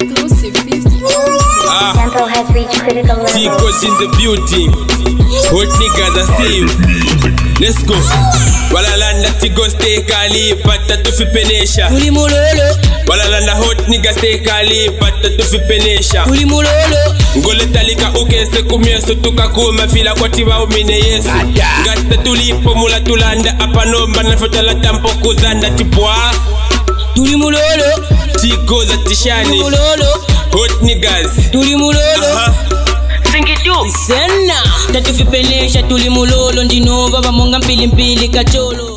Exclusive 50 Ah, Tempo has reached critical level. Chico's in the building. Hot niggas are safe. Let's go. Walalanda tigo stay kali pata tufipenesha. tuli mulolo Walalanda hot niggas stay kali pata tufipenesha. tuli mulolo ngole talika ukese kumyeso tukakuma fila kwati waumine yesu ngata tulipomula tulanda apanomba nafotala tampo kuzanda tipwa tuli mulolo tikoza tuli tishani mulolo. Hot niggas. Tuli mulolo. Aha. sena tatuvipenesha tuli mulolo. Ndinova vamonga mpilimpili kacholo